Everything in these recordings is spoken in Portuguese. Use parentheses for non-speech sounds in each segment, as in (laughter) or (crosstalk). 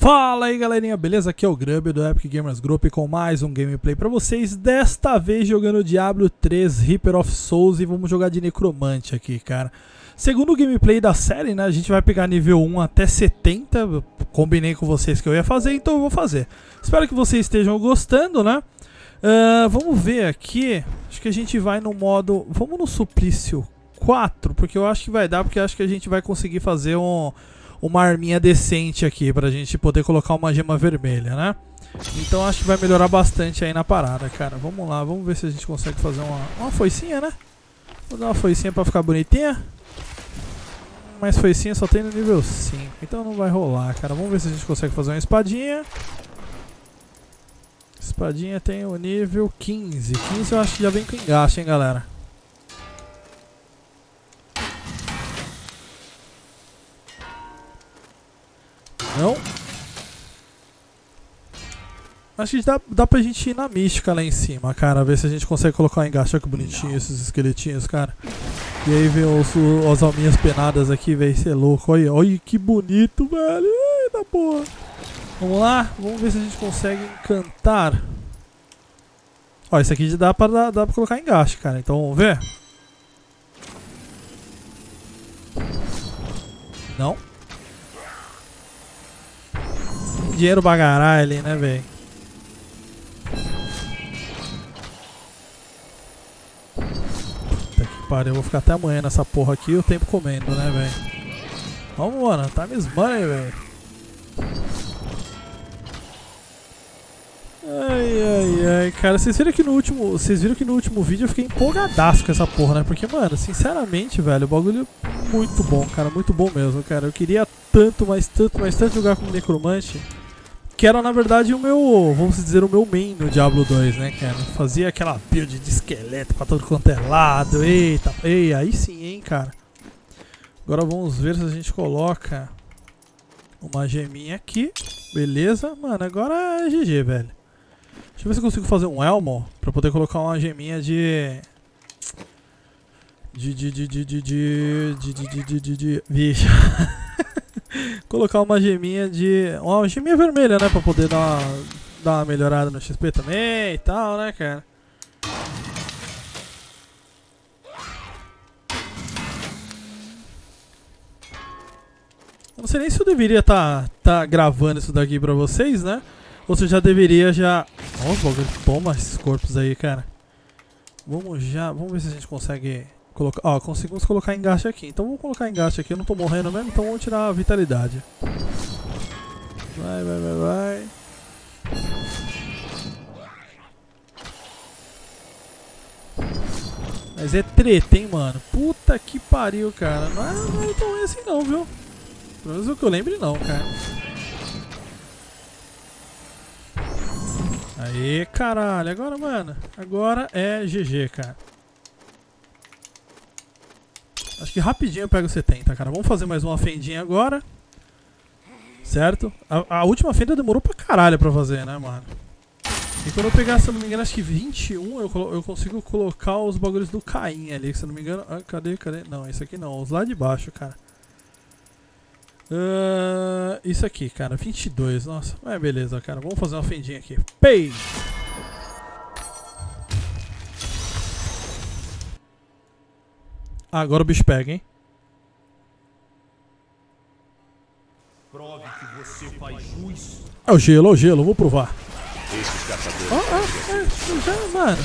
Fala aí galerinha, beleza? Aqui é o Grub do Epic Gamers Group com mais um gameplay pra vocês. Desta vez jogando Diablo 3 Reaper of Souls e vamos jogar de Necromante aqui, cara. Segundo gameplay da série, né, a gente vai pegar nível 1 até 70 eu Combinei com vocês que eu ia fazer, então eu vou fazer. Espero que vocês estejam gostando, né? Uh, Vamos ver aqui, acho que a gente vai no modo... Vamos no Suplício 4, porque eu acho que vai dar, porque acho que a gente vai conseguir fazer um uma arminha decente aqui pra gente poder colocar uma gema vermelha, né? Então acho que vai melhorar bastante aí na parada, cara. Vamos lá, vamos ver se a gente consegue fazer uma, uma foicinha, né? Vou dar uma foicinha pra ficar bonitinha. Mas foicinha só tem no nível 5, então não vai rolar, cara. Vamos ver se a gente consegue fazer uma espadinha. Espadinha tem o nível 15. 15 eu acho que já vem com engaste, hein, galera. Não. Acho que dá, dá pra gente ir na mística lá em cima, cara. Ver se a gente consegue colocar um engaste. Olha que bonitinho esses esqueletinhos, cara. E aí vem os, as alminhas penadas aqui, velho. Você é louco. Olha, olha que bonito, velho. Eita porra. Vamos lá. Vamos ver se a gente consegue encantar. Ó, esse aqui dá pra, dá, dá pra colocar engaste, cara. Então vamos ver. Não dinheiro bagará ali, né, velho? Puta que pariu, eu vou ficar até amanhã nessa porra aqui o tempo comendo, né, velho? Vamos, mano, tá me money, velho. Ai, ai, ai, cara, vocês viram que no último, vocês viram que no último vídeo eu fiquei empolgadaço com essa porra, né? Porque, mano, sinceramente, velho, o bagulho é muito bom, cara, muito bom mesmo, cara. Eu queria tanto, mas tanto, mas tanto jogar com Necromante que era na verdade o meu, vamos dizer, o meu main no Diablo 2, né, cara? Fazia aquela build de esqueleto pra todo quanto é lado, eita, ei, aí sim, hein, cara. Agora vamos ver se a gente coloca uma geminha aqui, beleza? Mano, agora é GG, velho. Deixa eu ver se eu consigo fazer um elmo pra poder colocar uma geminha de... De, de, de, de, de, de, de, de, de, de, de, de, vixe. Colocar uma geminha de. Uma geminha vermelha, né? Pra poder dar uma, dar uma melhorada no XP também e tal, né, cara? Eu não sei nem se eu deveria estar tá, tá gravando isso daqui pra vocês, né? Ou se eu já deveria já... Nossa, toma esses corpos aí, cara. Vamos já... Vamos ver se a gente consegue Coloca, ó, conseguimos colocar engaste aqui. Então vamos colocar engaste aqui. Eu não tô morrendo mesmo, então vamos tirar a vitalidade. Vai, vai, vai, vai. Mas é treta, hein, mano. Puta que pariu, cara. Não é, é tão ruim assim não, viu? Pelo menos o que eu lembre não, cara. Aê, caralho. Agora, mano. Agora é GG, cara. Acho que rapidinho eu pego 70, cara. Vamos fazer mais uma fendinha agora. Certo? A, a, última fenda demorou pra caralho pra fazer, né, mano? E quando eu pegar, se eu não me engano, acho que 21, eu, eu consigo colocar os bagulhos do Caim ali, se eu não me engano. Ah, cadê, cadê? Não, esse aqui não, os lá de baixo, cara. Uh, isso aqui, cara, 22, nossa. É, beleza, cara. Vamos fazer uma fendinha aqui. Pei! Agora o bicho pega, hein? Prove que você faz jus. É o gelo, é o gelo, vou provar. Esses caçadores. Ah, ah, é, já, mano.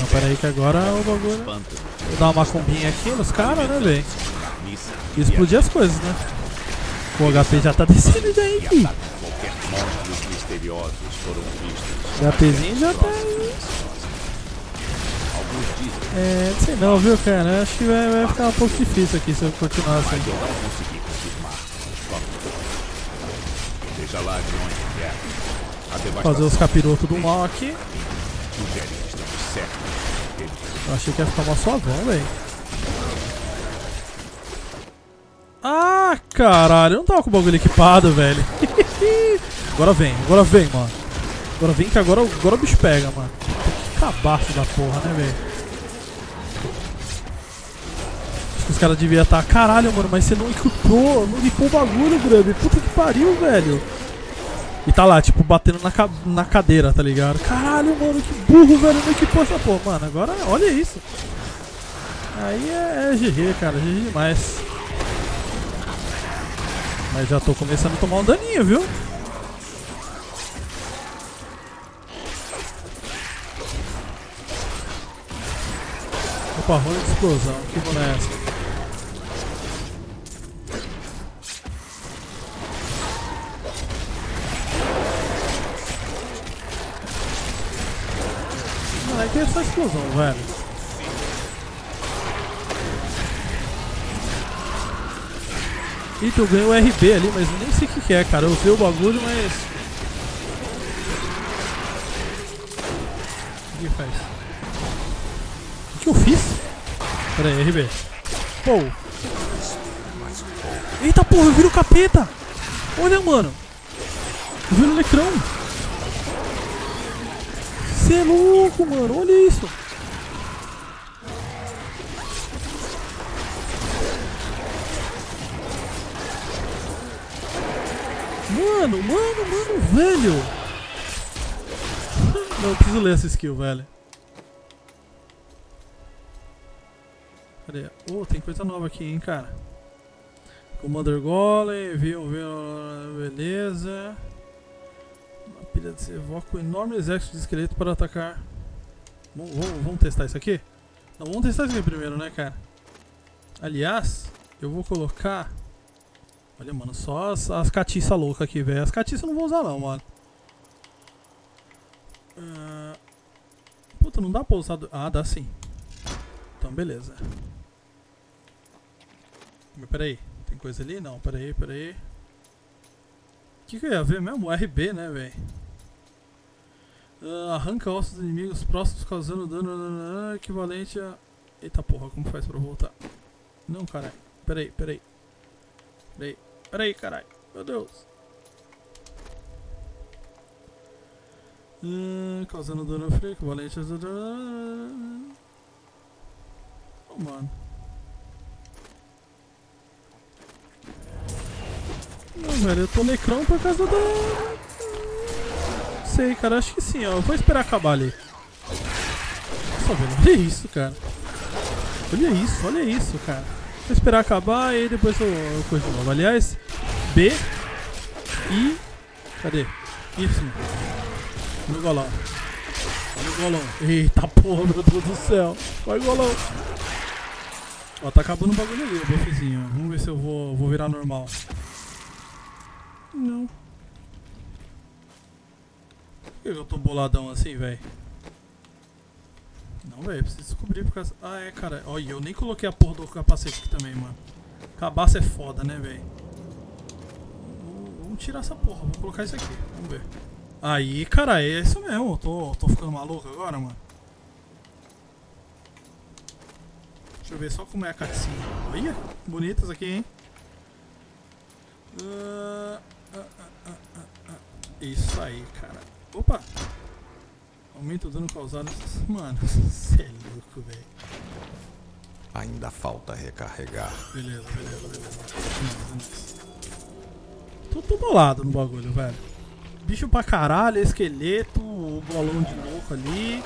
Não, pera aí que agora o bagulho. Vou dar uma macumbinha aqui nos caras, né, velho? E explodir as coisas, né? O HP já tá descendo já, hein, fi. HPzinho já tá aí. É, não sei não, viu, cara? Acho que vai, vai ficar um pouco difícil aqui se eu continuar assim. Fazer os capirotos do mal aqui. Eu achei que ia ficar uma suavão, velho. Ah, caralho, eu não tava com o bagulho equipado, velho. (laughs) agora vem, agora vem, mano. Agora vem que agora, agora o bicho pega, mano. Cabaço da porra, né, velho? Os caras deviam estar, caralho, mano, mas você não equipou, não equipou o bagulho, Grub. Puta que pariu, velho. E tá lá, tipo, batendo na, ca na cadeira, tá ligado? Caralho, mano, que burro, velho. Não equipou essa porra. Mano, agora olha isso. Aí é, é GG, cara. GG demais. Mas já tô começando a tomar um daninho, viu? Rola de explosão. Que bola é essa? Não, é que é só explosão, velho. Eita, eu ganhei o RB ali, mas nem sei o que, que é, cara. Eu usei o bagulho, mas. RB. Pô. Eita porra, eu viro capeta! Olha, mano. Eu viro lecrão. Você é louco, mano. Olha isso. Mano, mano, mano, velho. (laughs) Não, eu preciso ler essa skill, velho. Cadê? Oh, tem coisa nova aqui, hein, cara. Commander Golem, viu, viu, beleza. Uma pilha de evoca um enorme exército de esqueleto para atacar. Vamos, vamos, vamos testar isso aqui? Não, vamos testar isso aqui primeiro, né, cara? Aliás, eu vou colocar... Olha, mano, só as, as catiças loucas aqui, velho. As catiças eu não vou usar não, mano. Uh... Puta, não dá pra usar... Ah, dá sim. Então, beleza. Mas peraí, tem coisa ali? Não, peraí, peraí. O que, que eu ia ver mesmo? RB, né, velho? Uh, arranca ossos dos inimigos próximos causando dano equivalente a... Eita porra, como faz pra voltar? Não, caralho. Peraí, peraí. Peraí, peraí, caralho. Meu Deus. Uh, causando dano frio equivalente a... Oh, mano. Não, velho, eu tô necrão por causa da... Não sei, cara, acho que sim, ó. Eu vou esperar acabar ali. Nossa, velho, olha isso, cara. Olha isso, olha isso, cara. Vou esperar acabar e depois eu, eu coisa novo. Aliás, B, I, cadê? Y. No golão. Olha o golão. Eita porra, meu Deus do céu. Vai golão. Ó, tá acabando o bagulho ali, o buffzinho. Vamos ver se eu vou, vou virar normal. Não. Por que eu tô boladão assim, velho? Não, velho, preciso descobrir por causa... Ah, é, cara. Olha, eu nem coloquei a porra do capacete aqui também, mano. Cabaço é foda, né, velho? Vamos tirar essa porra. Vou colocar isso aqui. Vamos ver. Aí, cara, é isso mesmo. Tô, tô ficando maluco agora, mano. Deixa eu ver só como é a cutscene. Olha, bonitas aqui, hein? Uh, isso aí, cara. Opa! Aumenta o dano causado. (laughs) Mano, você é louco, velho. Ainda falta recarregar. Beleza, beleza, beleza. Tô, tô bolado no bagulho, velho. Bicho pra caralho, esqueleto, o bolão de louco ali.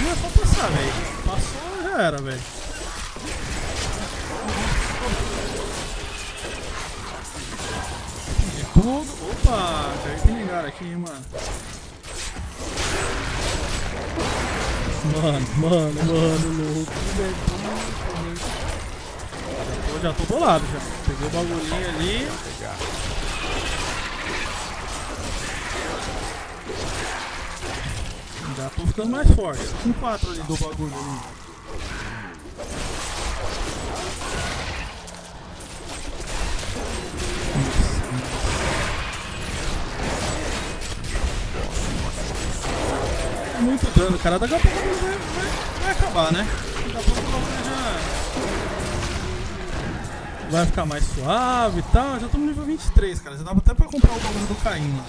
Não é só passar, velho. Passou, já era, velho. Tudo. Opa, já tem ligar aqui, hein, mano. Mano, mano, mano, louco. Já tô, já tô bolado já. Peguei o bagulhinho ali. Já tô ficando mais forte. Com 4 ali do bagulho ali. Muito dano, cara. Daqui a pouco vai, vai, vai acabar, né? Daqui a pouco bagulho já. Vai ficar mais suave e tal. Já tô no nível 23, cara. Já dá até pra comprar o bagulho do Caim lá.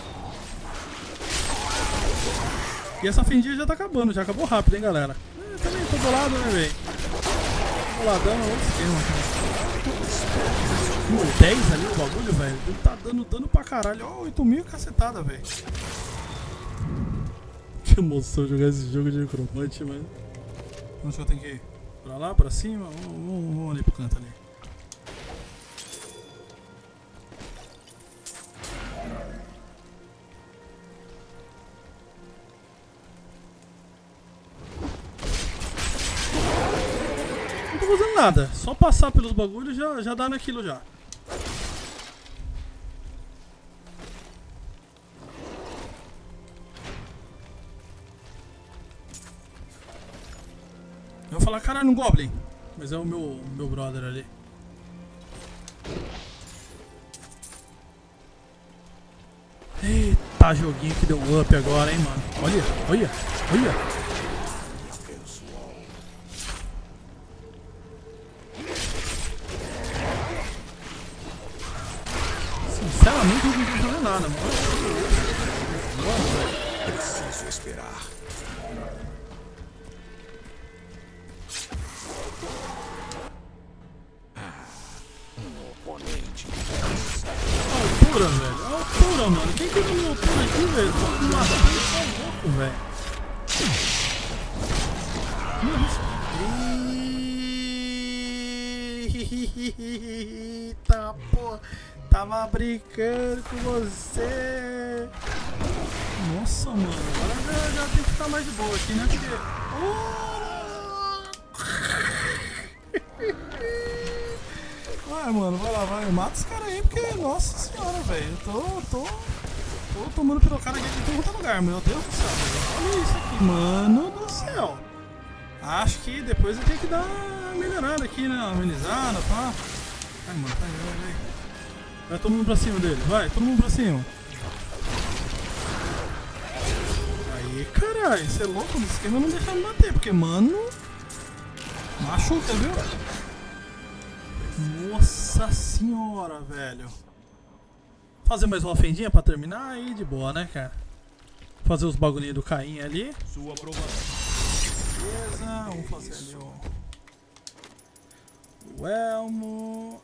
E essa fendinha já tá acabando, já acabou rápido, hein, galera. É, também tô bolado, né, velho? Boladão é outro esquema, cara. 10 ali o bagulho, velho. Ele tá dando dano pra caralho. Ó, 8 mil cacetada, velho. Que emoção jogar esse jogo de necromante, mano. Onde que eu tenho que ir? Pra lá, pra cima? Vamos, vamos, ali pro canto ali. Não tô fazendo nada. Só passar pelos bagulhos já, já dá naquilo já. Falar, caralho, um Goblin. Mas é o meu, meu brother ali. Eita, joguinho que deu up agora, hein, mano. Olha, olha, olha. Vai, mano, vai lá, vai. Mata os caras aí, porque, nossa senhora, velho. Eu tô, tô, tô tomando pelo cara aqui de todo lugar, meu Deus do céu. Olha isso aqui, mano do céu. Acho que depois eu tenho que dar uma melhorada aqui, né? Uma amenizada, pá. Vai, mano, vai, vai, vai. Vai todo mundo pra cima dele, vai, todo mundo pra cima. Aí, caralho, você é louco, esse esquema não deixa me bater, porque, mano. Machuca, viu? Nossa senhora, velho. Fazer mais uma fendinha pra terminar aí de boa, né, cara? Fazer os bagulhinhos do Caim ali. Sua aprovação. Beleza, vamos fazer ali o. O elmo.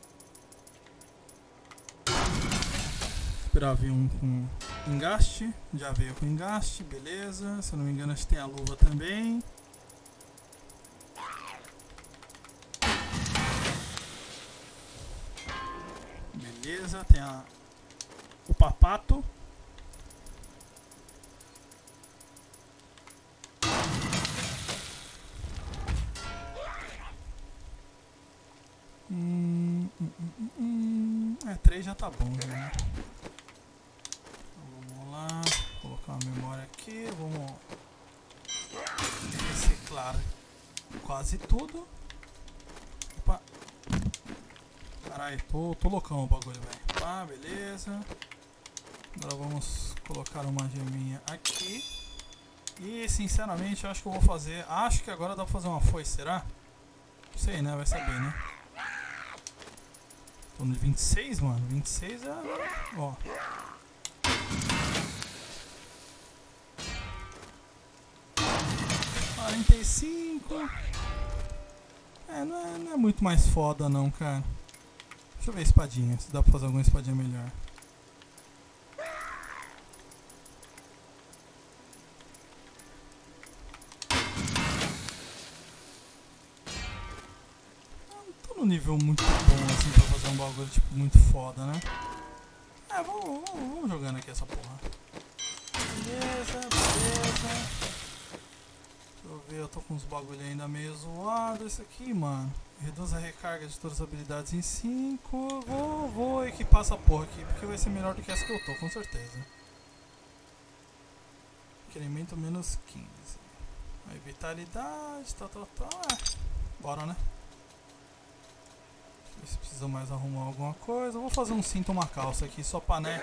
Esperar vir um com engaste. Já veio com engaste, beleza. Se eu não me engano, acho que tem a luva também. Beleza, tem a, o papato. Hum, hum, hum, hum, hum. É, 3 já tá bom, né? Então, vamos lá, colocar uma memória aqui, vamos reciclar quase tudo. Opa. Caralho, tô, tô loucão o bagulho, velho. Pá, beleza. Agora vamos colocar uma geminha aqui. E sinceramente acho que eu vou fazer. Acho que agora dá pra fazer uma foice, será? Não sei, né? Vai saber, né? Tô no 26, mano. 26 é. Ó. Quarenta e cinco. É é, não é muito mais foda não, cara. Deixa eu ver a espadinha, se dá pra fazer alguma espadinha melhor. Tô no nível muito bom assim pra fazer um bagulho tipo muito foda, né? É, vamos, vamos, vamos jogando aqui essa porra. Beleza, beleza. Deixa eu ver, eu tô com uns bagulho ainda meio zoado. Esse aqui, mano. Reduz a recarga de todas as habilidades em 5. Vou, vou equipar essa porra aqui, porque vai ser melhor do que essa que eu tô, com certeza. Incremento menos 15. Aí, vitalidade, tal, tal, tal. É, bora, né? Deixa eu ver se precisa mais arrumar alguma coisa. Eu vou fazer um cinto, uma calça aqui, só pra, né?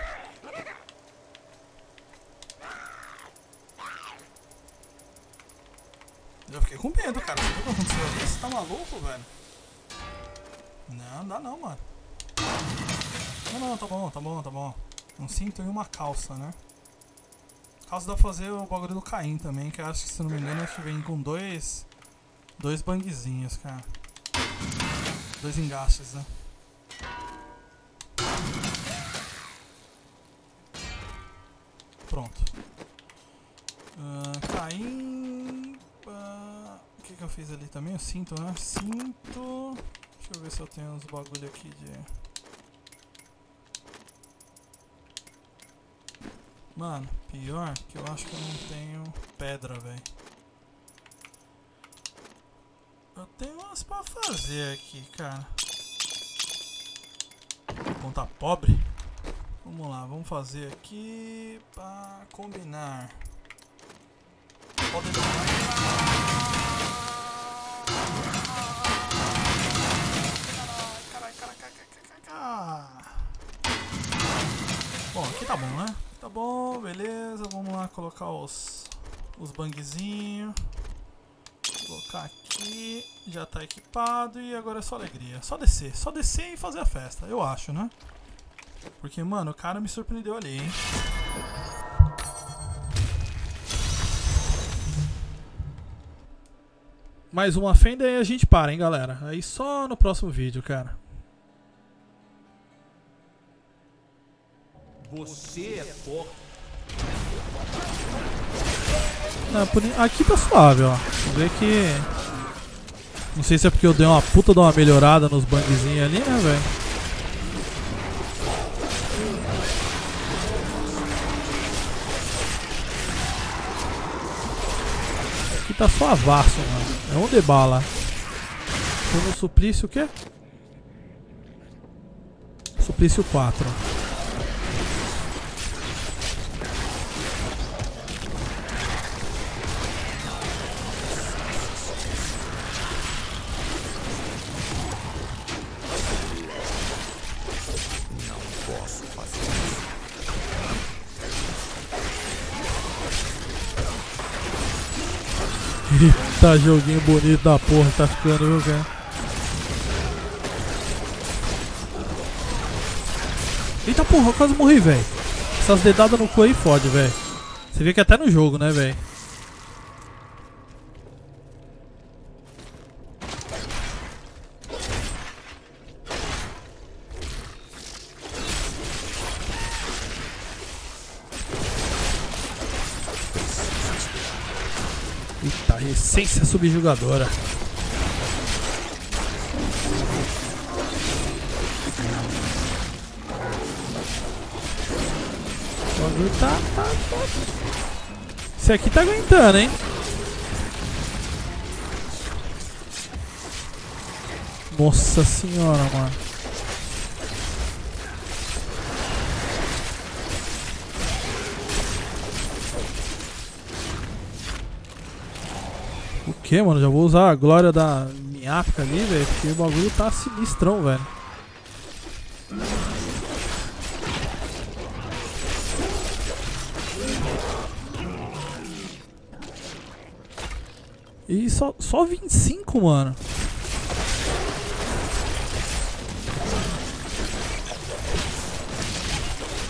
Já fiquei com medo, cara. Você viu o que aconteceu ali? Você tá maluco, velho? Não, dá não, mano. Não, não, tá bom, tá bom, tá bom. Tá um cinto e uma calça, né? Calça dá pra fazer o bagulho do Caim também, que eu acho que, se não me engano, acho que vem com dois... Dois bangzinhos, cara. Dois engastes, né? Pronto. Uh, Caim... Ah, o uh, que que eu fiz ali também? O cinto, né? Cinto... Deixa eu ver se eu tenho uns bagulho aqui de. Mano, pior que eu acho que eu não tenho pedra, velho. Eu tenho umas pra fazer aqui, cara. Bom, tá pobre. Vamos lá, vamos fazer aqui pra combinar. Pode Bom, colocar os, os bangzinhos. Colocar aqui. Já tá equipado e agora é só alegria. Só descer. Só descer e fazer a festa, eu acho, né? Porque, mano, o cara me surpreendeu ali, hein? Mais uma fenda e a gente para, hein, galera. Aí só no próximo vídeo, cara. Você é forte. Não, por... Aqui tá suave, ó. Vê que. Não sei se é porque eu dei uma puta de uma melhorada nos bangzinhos ali, né, velho? Tá suavaço, mano. É um de bala. Tô no suplício o quê? Suplício 4. Eita, joguinho bonito da porra tá ficando, cara? Eita porra, eu quase morri, velho. Essas dedadas no cu aí fode, velho. Você vê que até no jogo, né, velho? Essência subjugadora. O bagulho tá, tá, tá. Esse aqui tá aguentando, hein? Nossa senhora, mano. Mano? Já vou usar a glória da minhaca ali, velho. Porque o bagulho tá sinistrão, velho. E só, só 25, mano.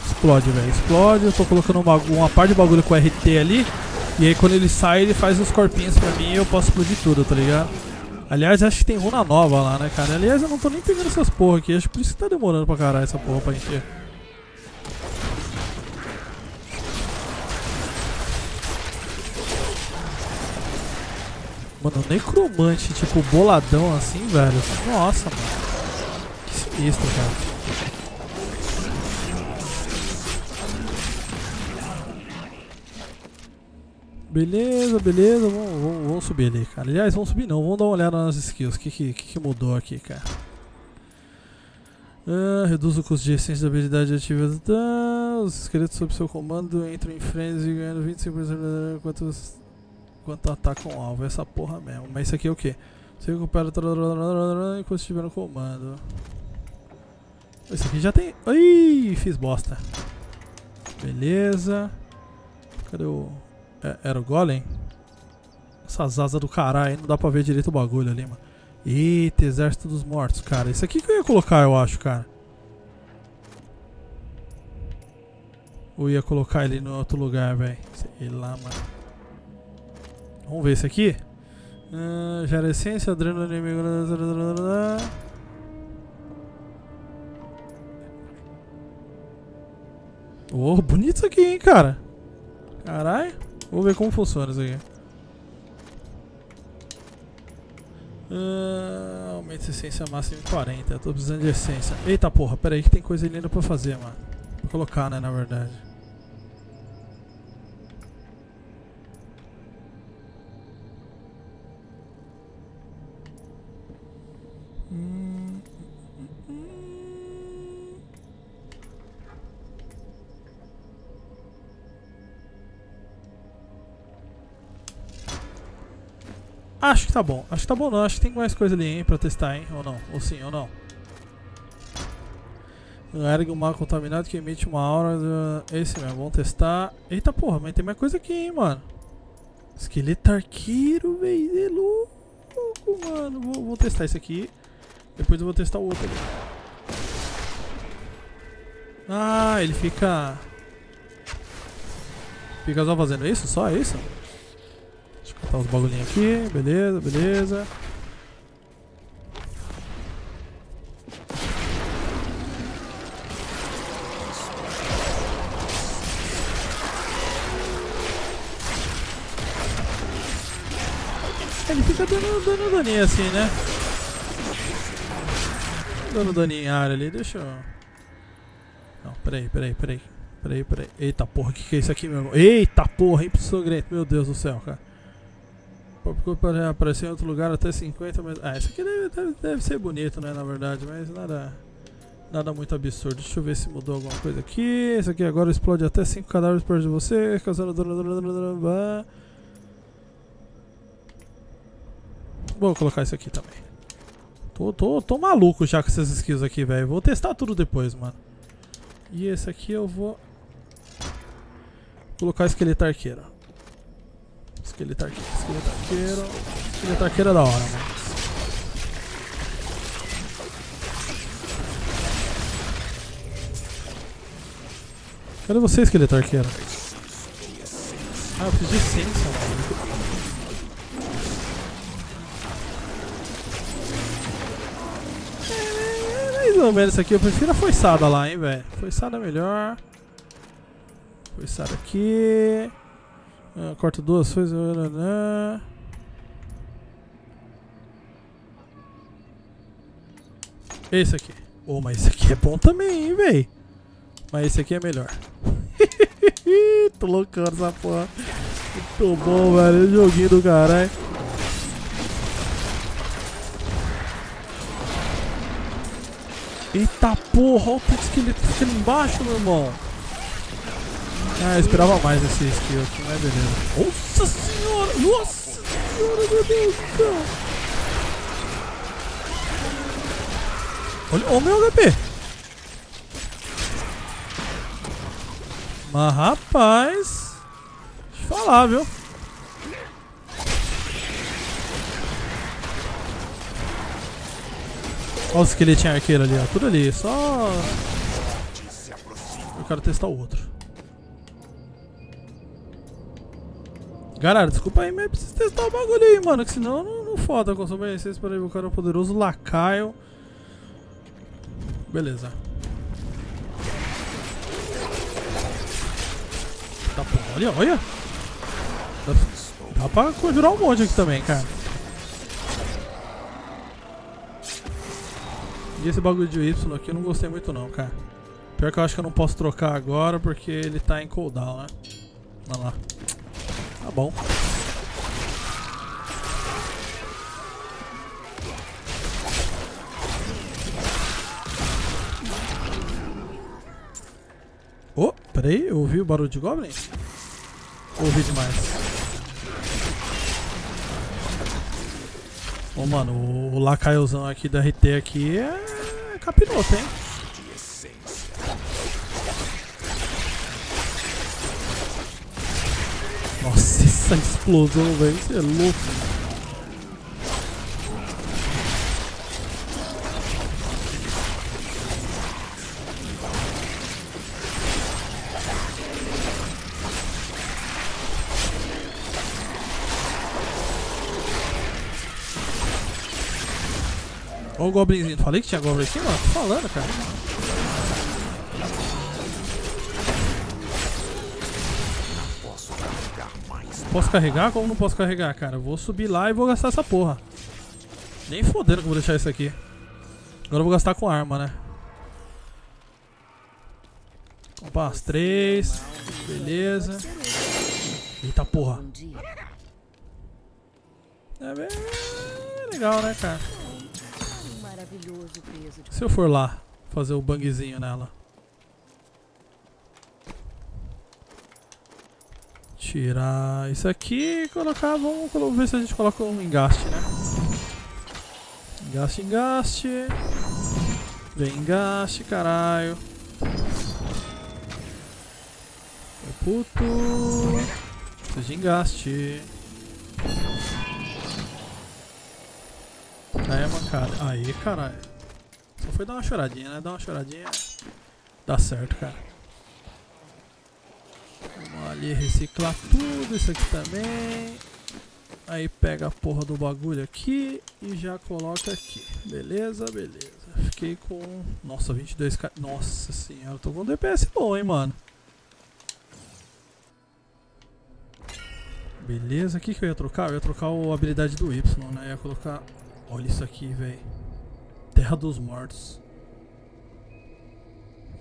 Explode, velho. Explode. Eu tô colocando uma, uma parte de bagulho com RT ali. E aí quando ele sai, ele faz os corpinhos pra mim e eu posso explodir tudo, tá ligado? Aliás, acho que tem runa nova lá, né, cara? Aliás, eu não tô nem pegando essas porra aqui. Acho que por isso que tá demorando pra caralho essa porra pra encher. Mano, necromante, tipo, boladão assim, velho. Nossa, mano. Que sinistro, cara. Beleza, beleza, vamos, vamos, vamos subir ali, cara. Aliás, vamos subir não, vamos dar uma olhada nas skills. O que, que, que, mudou aqui, cara? Ah, reduz o custo de essência da habilidade ativa. Tá, os esqueletos sob seu comando entram em frenzy ganhando 25% enquanto, enquanto atacam o alvo. Essa porra mesmo. Mas isso aqui é o que? Você recupera enquanto estiver no comando. Esse aqui já tem. Ih, fiz bosta. Beleza. Cadê o. É, era o Golem? Essas asas do caralho, não dá pra ver direito o bagulho ali, mano. Eita, exército dos mortos, cara. Isso aqui que eu ia colocar, eu acho, cara. Ou ia colocar ele no outro lugar, velho. Sei lá, mano. Vamos ver esse aqui. Uh, gera essência, dreno inimigo. Oh, bonito isso aqui, hein, cara. Caralho. Vou ver como funciona isso aqui. Ah, aumenta a essência máxima em 40. Eu tô precisando de essência. Eita porra, pera aí que tem coisa linda pra fazer, mano. Vou colocar, né, na verdade. Acho que tá bom. Acho que tá bom não. Acho que tem mais coisa ali, hein, pra testar, hein? Ou não? Ou sim, ou não. Ergue um mal contaminado que emite uma aura. do- Esse mesmo, vamos testar. Eita porra, mas tem mais coisa aqui, hein, mano. Esqueleto arqueiro, velho. É louco, mano. Vou, vou testar esse aqui. Depois eu vou testar o outro ali. Ah, ele fica. Fica só fazendo isso? Só isso? Deixa eu catar os bagulhinhos aqui. Beleza, beleza. Ele fica dando, dando daninho assim, né? Dando daninho em área ali, deixa eu. Não, peraí, peraí, peraí. Peraí, peraí. Eita porra, o que, que é isso aqui, meu irmão? Eita porra, hein, sangrento, meu Deus do céu, cara. Pop para aparecer em outro lugar até 50 mas... Ah, isso aqui deve, deve, deve ser bonito, né, na verdade, mas nada. Nada muito absurdo. Deixa eu ver se mudou alguma coisa aqui. Isso aqui agora explode até 5 cadáveres perto de você, causando. Vou colocar isso aqui também. Tô, tô, tô maluco já com essas skills aqui, velho. Vou testar tudo depois, mano. E esse aqui eu vou colocar esqueleto arqueiro. Esqueleto arqueiro, esqueleto arqueiro. Esqueleto arqueiro é da hora, mano. Cadê você, esqueleto arqueiro? Ah, eu preciso de essência, mano. Mais ou menos isso aqui. Eu prefiro a forçada lá, hein, velho. Forçada melhor. Forçada aqui. Ah, corta duas coisas. Esse aqui. Oh, mas esse aqui é bom também, hein, velho. Mas esse aqui é melhor. (laughs) Tô loucando essa porra. Muito bom, velho. Joguinho do caralho. Eita porra, olha o tanto que ele fica embaixo, meu irmão. Ah, eu esperava mais esse skill aqui, mas beleza. Nossa senhora! Nossa senhora, meu Deus do céu! Olha o meu HP! Mas rapaz, deixa eu falar, viu? Olha o esqueletinho arqueiro ali, ó. Tudo ali, só. Eu quero testar o outro. Galera, desculpa aí, mas eu preciso testar o bagulho aí, mano. Que senão não, não foda com vocês para invocar o poderoso lacaio. Beleza. Tá olha, olha. Dá, dá pra conjurar um monte aqui também, cara. E esse bagulho de Y aqui eu não gostei muito não, cara. Pior que eu acho que eu não posso trocar agora porque ele tá em cooldown, né? Olha lá. Bom. Oh, peraí, eu ouvi o barulho de Goblin? Ouvi demais. Ô mano, o, o lacaiozão aqui da RT aqui é capiroto, hein? De essência. Nossa, essa explosão, velho, isso é louco. Olha o goblinzinho. Falei que tinha goblin aqui, mano? Tô falando, cara. Posso carregar? Como não posso carregar, cara? Vou subir lá e vou gastar essa porra. Nem fodendo que eu vou deixar isso aqui. Agora eu vou gastar com arma, né? Opa, as três. Beleza. Eita porra. É bem legal, né, cara? Se eu for lá fazer o bangzinho nela. Tirar isso aqui e colocar. Vamos ver se a gente coloca um engaste, né? Engaste, engaste. Vem engaste, caralho. Ô puto. Precisa de engaste. Aí, mancada. Aí, caralho. Só foi dar uma choradinha, né? Dar uma choradinha. Dá certo, cara. Vamos ali reciclar tudo, isso aqui também. Aí pega a porra do bagulho aqui e já coloca aqui. Beleza, beleza. Fiquei com. Nossa, 22k. Nossa senhora, eu tô com um DPS bom, hein, mano. Beleza, o que, que eu ia trocar? Eu ia trocar a habilidade do Y, né? Eu ia colocar. Olha isso aqui, velho. Terra dos Mortos.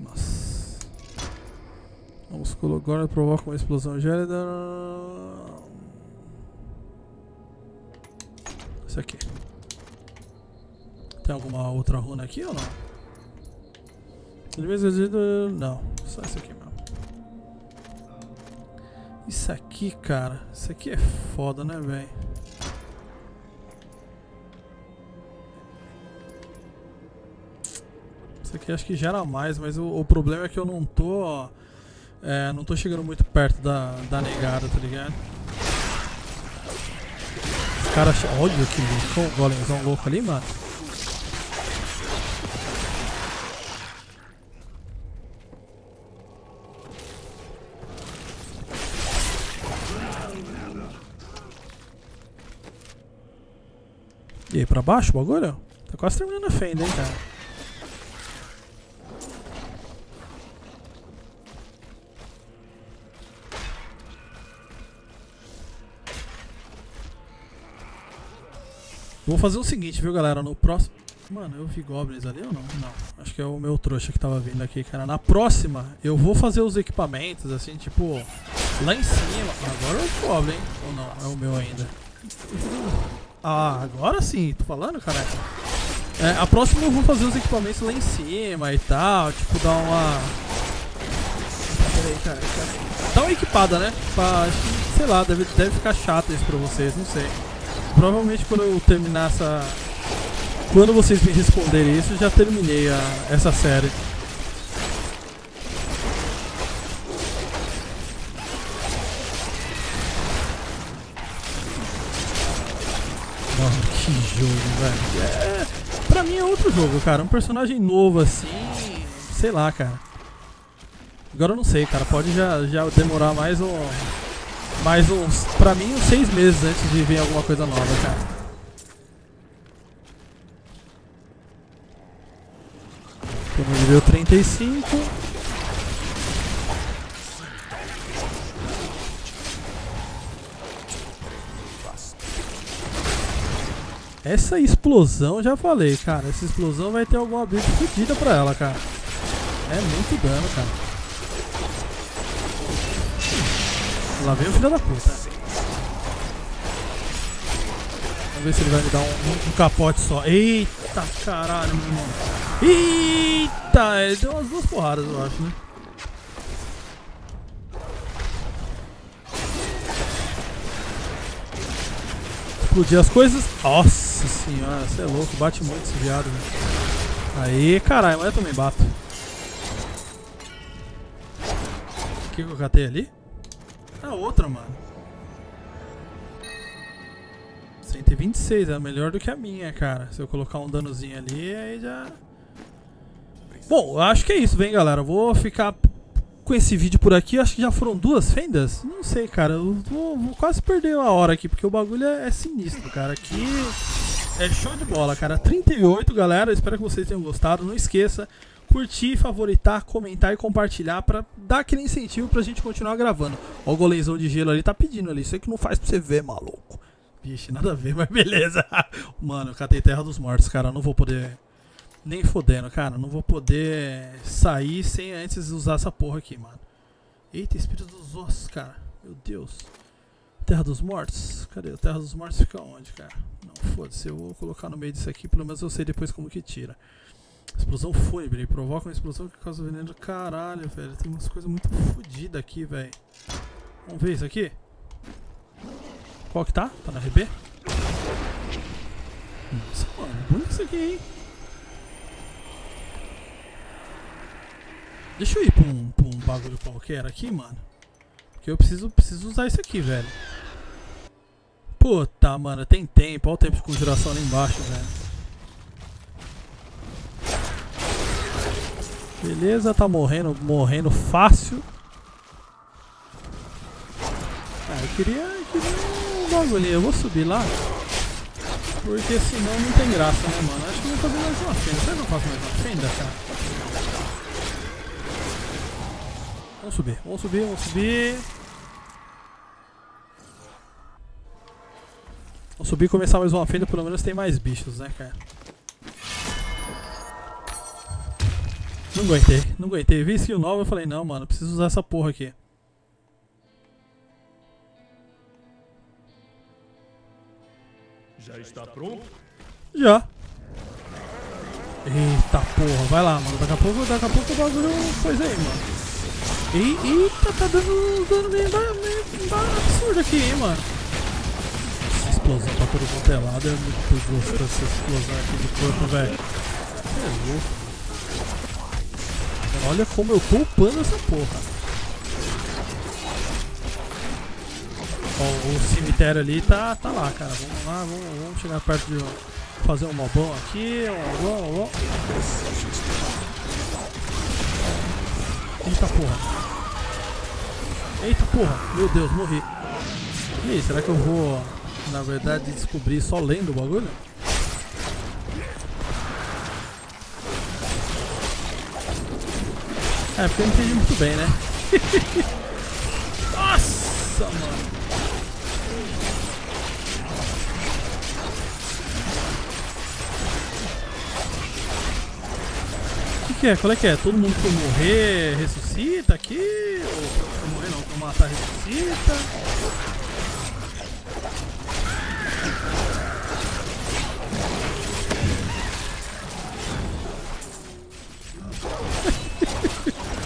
Nossa. Vamos colocar agora provoca uma explosão gélida. Isso aqui. Tem alguma outra runa aqui ou não? Não, só isso aqui mesmo. Isso aqui, cara. Isso aqui é foda, né, velho? Isso aqui acho que gera mais, mas o, o problema é que eu não tô. ó, é, não tô chegando muito perto da, da negada, tá ligado? Os caras. Olha que louco, o golemzão louco ali, mano. E aí, pra baixo o bagulho? Tá quase terminando a fenda, hein, cara. Vou fazer o seguinte, viu, galera? No próximo. Mano, eu vi goblins ali ou não? Não. Acho que é o meu trouxa que tava vindo aqui, cara. Na próxima, eu vou fazer os equipamentos, assim, tipo, lá em cima. Agora é o goblin, hein? Ou não? É o meu ainda. Ah, agora sim, tô falando, cara. É, a próxima eu vou fazer os equipamentos lá em cima e tal, tipo, dar uma. Peraí, cara, peraí. Dá uma equipada, né? Pra, sei lá, deve, deve ficar chato isso pra vocês, não sei. Provavelmente quando eu terminar essa. Quando vocês me responderem isso, eu já terminei a, essa série. Mano, que jogo, velho. É, pra mim é outro jogo, cara. Um personagem novo assim. Sei lá, cara. Agora eu não sei, cara. Pode já, já demorar mais um. Mais uns. Pra mim, uns seis meses antes de vir alguma coisa nova, cara. No nível 35. Essa explosão, já falei, cara. Essa explosão vai ter alguma build fodida pra ela, cara. É muito dano, cara. Lá vem o filho da puta. Vamos ver se ele vai me dar um, um capote só. Eita caralho, meu irmão. Eita! Ele deu umas duas porradas, eu acho, né? Explodir as coisas. Nossa senhora, você é louco. Bate muito esse viado, velho. Aí, caralho, mas eu também bato. O que que eu catei ali? A outra, mano. 126, é melhor do que a minha, cara. Se eu colocar um danozinho ali, aí já. Bom, eu acho que é isso, vem galera. Eu Vou ficar com esse vídeo por aqui. Acho que já foram duas fendas? Não sei, cara. Eu vou, vou quase perder uma hora aqui, porque o bagulho é, é sinistro, cara. Aqui é show de bola, cara. 38, galera. Espero que vocês tenham gostado. Não esqueça, curtir, favoritar, comentar e compartilhar pra dar aquele incentivo pra gente continuar gravando. Ó o goleizão de gelo ali, tá pedindo ali. Isso que não faz pra você ver, maluco. Vixe, nada a ver, (laughs) mas beleza. Mano, eu catei Terra dos Mortos, cara. Eu não vou poder... Nem fodendo, cara. eu Não vou poder sair sem antes usar essa porra aqui, mano. Eita, Espírito dos Ossos, cara. Meu Deus. Terra dos Mortos? Cadê? A Terra dos Mortos fica onde, cara? Não, foda-se. Eu vou colocar no meio disso aqui. Pelo menos eu sei depois como que tira. Explosão fúnebre. Provoca uma explosão que causa veneno. Caralho, velho. Tem umas coisas muito fodidas aqui, velho. Vamos ver isso aqui? Qual que tá? Tá na RB? Nossa, mano. Bonito isso aqui, hein? Deixa eu ir pra um, pra um bagulho qualquer aqui, mano. Porque eu preciso, preciso usar isso aqui, velho. Puta, mano, tem tempo. Olha o tempo de conjuração ali embaixo, velho. Beleza, tá morrendo, morrendo fácil. Ah, eu queria, eu queria um bagulho. Eu vou subir lá. Porque senão não tem graça, né, mano? Acho que eu vou fazer mais uma fenda. Será que eu faço mais uma fenda, cara? Vamos subir, vamos subir, vamos subir. Vamos subir e começar mais uma fenda, pelo menos tem mais bichos, né, cara? Não aguentei, não aguentei. Vi skill nova eu falei, não, mano, preciso usar essa porra aqui. Já está pronto? Já. Eita porra, vai lá, mano. Daqui a pouco, daqui a pouco o bagulho coisa aí, mano. Eita, tá dando dano meio, da- meio, absurdo aqui, hein, mano. Essa explosão pra todo quanto é lado é muito gostoso essa explosão aqui do corpo, velho. É louco. Olha como eu tô upando essa porra. Ó, o cemitério ali tá, tá lá, cara. Vamos lá, vamos, vamos chegar perto de fazer um mobão aqui. Um mobão, um mobão. Eita porra. Eita porra. Meu Deus, morri. E aí, será que eu vou, na verdade, descobrir só lendo o bagulho? É, porque eu não entendi muito bem, né? (laughs) Nossa, mano. Que, que é? Qual é que é? Todo mundo que morrer ressuscita aqui? Ou se morrer não, que matar ressuscita?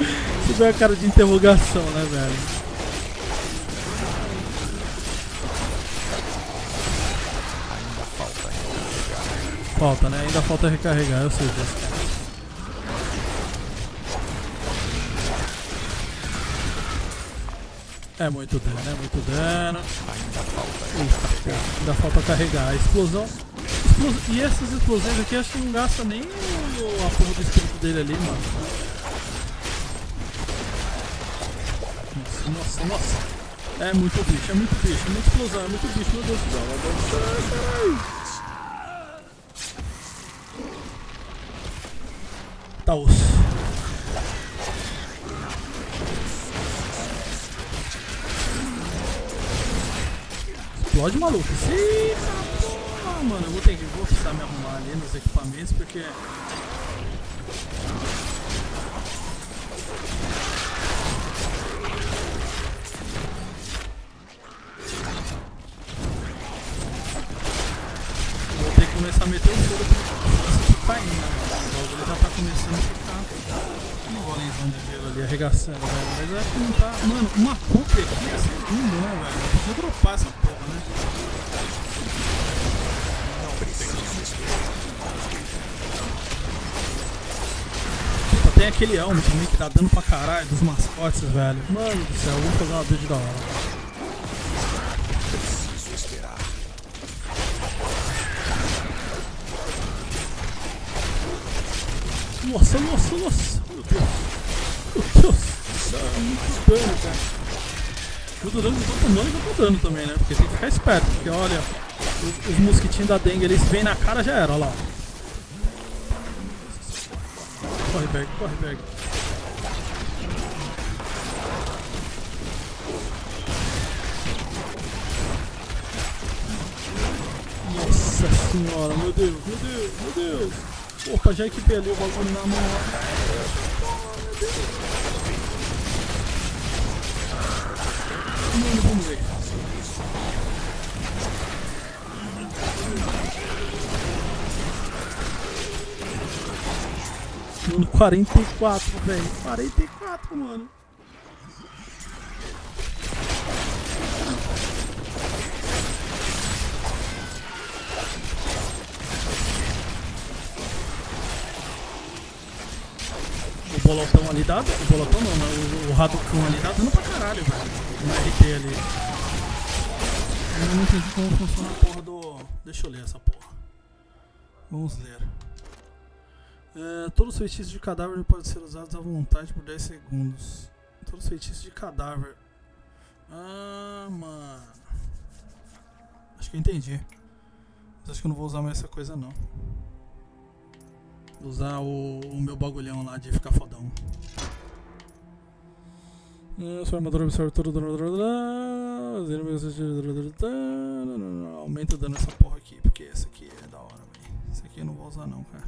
(laughs) Isso deu a cara de interrogação, né, velho? Falta, né? Ainda falta recarregar, eu sei disso, É muito dano, é muito dano. Eita, porra, ainda falta carregar. A explosão. explos- E essas explosões aqui acho que não gasta nem o- a do espírito dele ali, mano. Nossa, nossa, nossa. É muito bicho, é muito bicho, é muita explosão, é muito bicho, meu Deus do céu. Tá osso. Explode maluco. Eita porra, mano. Eu vou ter que vou precisar me arrumar ali nos equipamentos porque. Vou ter que começar a meter o fogo pro que tá né? O bagulho já tá começando a ficar. Um golenzão de gelo ali arregaçando, velho. Mas eu acho que não tá. Mano, uma cup aqui é segundo, né, velho? Eu preciso dropar essa Puta, tem aquele elmo também que tá dando pra caralho dos mascotes, velho. Mano do céu, vamos fazer uma build da hora. Nossa, nossa, nossa. Meu Deus. Meu Deus. Isso é muito dano, cara. Muito dano que eu tô tomando e que tô dando também, né? Porque tem que ficar esperto. Porque olha, os, os mosquitinhos da dengue eles vêm na cara já era, olha lá. Corre, Berg, corre, Berg. Nossa senhora, meu Deus, meu Deus, meu Deus. Opa, já equipei ali o bagulho na mão. Mano, vamos ver. Mano, 44, velho. 44, mano. O bolotão ali dá. O bolotão não, mas o, o Hadouken ali tá dando pra caralho, velho. RT ali. Eu não entendi como funciona a porra do. Deixa eu ler essa porra. Vamos ler. É, todos os feitiços de cadáver podem ser usados à vontade por 10 segundos. Todos os feitiços de cadáver. Ah, mano. Acho que eu entendi. Mas acho que eu não vou usar mais essa coisa não. Vou usar o, o meu bagulhão lá de ficar fodão. Ah, Sua armadura absorve todo o dano. Aumenta dano nessa porra aqui, porque essa aqui é da hora, velho. Esse aqui eu não vou usar não, cara.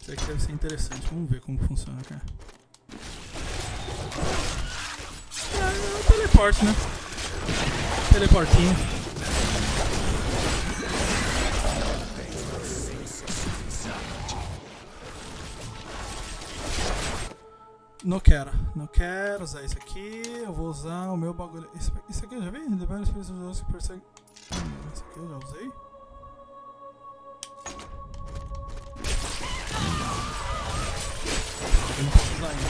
Isso aqui deve ser interessante. Vamos ver como funciona, cara. É, é um teleporte, né? Teleportinho. Não quero, não quero usar isso aqui. Eu vou usar o meu bagulho. Isso, isso aqui eu já vi? Libera os pessoas que perseguem. Hum, Isso aqui eu já usei? Eu não posso usar ainda.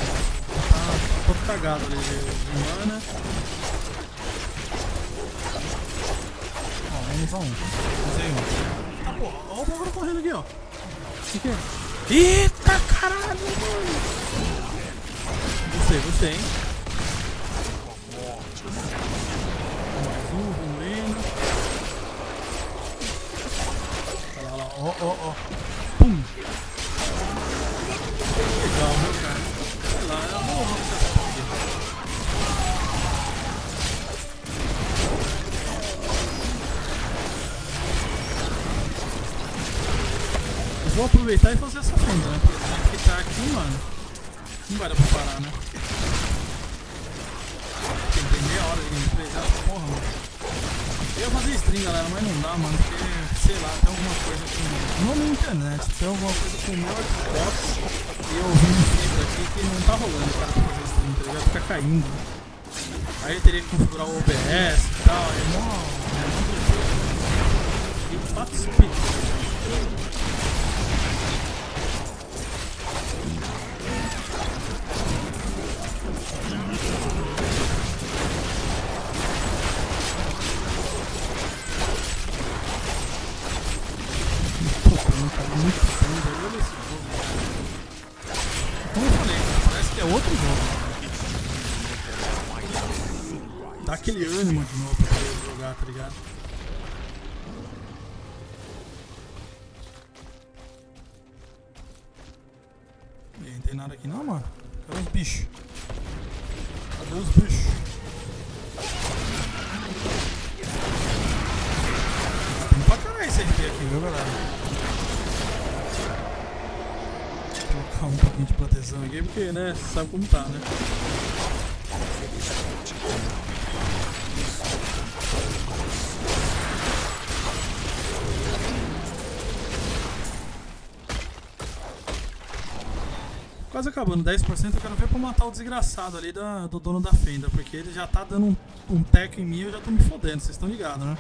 Tá, tá todo cagado ali de, mana. Ó, vamos usar um. Usei um. Tá porra, ó o bagulho correndo aqui, ó. O que é? Eita caralho, mano! Gostei, gostei, hein? Mais um, indo. Olha lá, ó, ó, ó. Pum! Legal, meu cara. Sei lá, vou essa porra aqui. Eu vou aproveitar e fazer essa fenda, né? Porque do jeito que tá aqui, mano. Não vai dar pra parar, né? Tem meia hora de gameplay já, porra, mano. Eu ia fazer stream, galera, mas não dá, mano, porque, sei lá, tem alguma coisa com. Não na internet, tem alguma coisa com o meu Xbox e eu vi um fibra aqui que não tá rolando, cara, pra fazer stream, tá ligado? Fica caindo. Aí eu teria que configurar o OBS e tal, é mó. É mó. E pato speed. Como eu falei, parece que é outro jogo. Dá aquele ânimo de novo pra poder jogar, tá ligado? Não tem nada aqui não, mano? Cadê os bichos? Sabe como tá, né? Quase acabando, 10% eu quero ver pra matar o desgraçado ali da- do dono da fenda, porque ele já tá dando um, um teco em mim e eu já tô me fodendo, vocês estão ligados, né?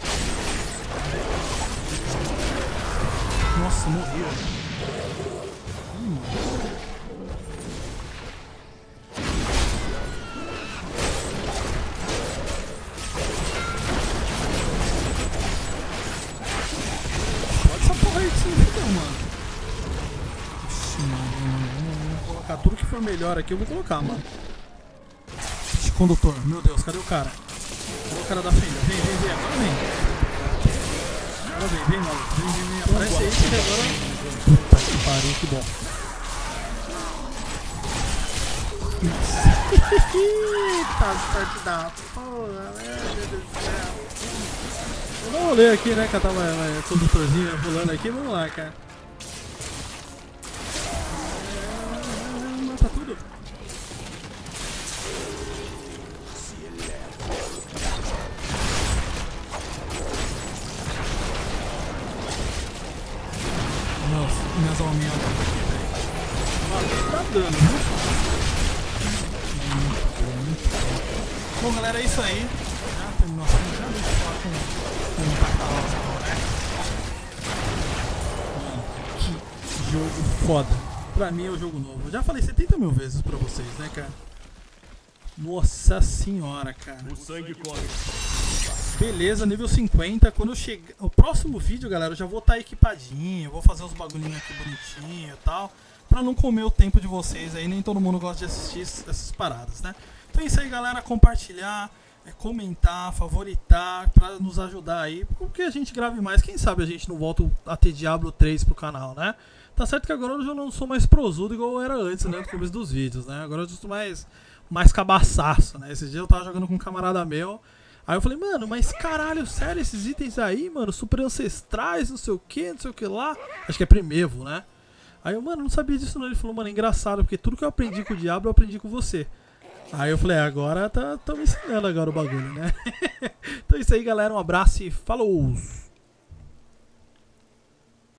Nossa, morri. Melhor aqui, eu vou colocar, mano. Condutor, meu Deus, cadê o cara? Cadê o cara da fenda? Vem, vem, vem, agora vem. Agora vem, vem, maluco. Vem, vem, vem. Aparece aí que agora. Puta que pariu, que bom. Eita, sorte da porra, meu Deus do céu. Vamos ler aqui, né, que tava é, condutorzinho rolando aqui. Vamos lá, cara. Minhas alminhas aqui, velho. Mano, tá dando, viu? Bom, galera, é isso aí. Já terminou assim, já deixa eu falar com, com o né? Mano, que jogo foda. Pra mim é o jogo novo. Eu já falei 70 mil vezes pra vocês, né, cara? Nossa senhora, cara. O sangue corre. Beleza, nível 50. Quando eu chegar. O próximo vídeo, galera, eu já vou estar equipadinho. Vou fazer uns bagulhinhos aqui bonitinho e tal. Pra não comer o tempo de vocês aí. Nem todo mundo gosta de assistir essas paradas, né? Então é isso aí, galera. Compartilhar, é, comentar, favoritar. Pra nos ajudar aí. Porque a gente grave mais. Quem sabe a gente não volta a ter Diablo 3 pro canal, né? Tá certo que agora eu já não sou mais prosudo igual eu era antes, né? No começo dos vídeos, né? Agora eu estou mais, mais cabaçaço, né? Esse dia eu tava jogando com um camarada meu. Aí eu falei, mano, mas caralho, sério, esses itens aí, mano, super ancestrais, não sei o que, não sei o que lá. Acho que é primevo, né? Aí eu, mano, não sabia disso não. Ele falou, mano, é engraçado, porque tudo que eu aprendi com o diabo eu aprendi com você. Aí eu falei, agora tá, tá me ensinando agora o bagulho, né? (laughs) então é isso aí, galera. Um abraço e falou!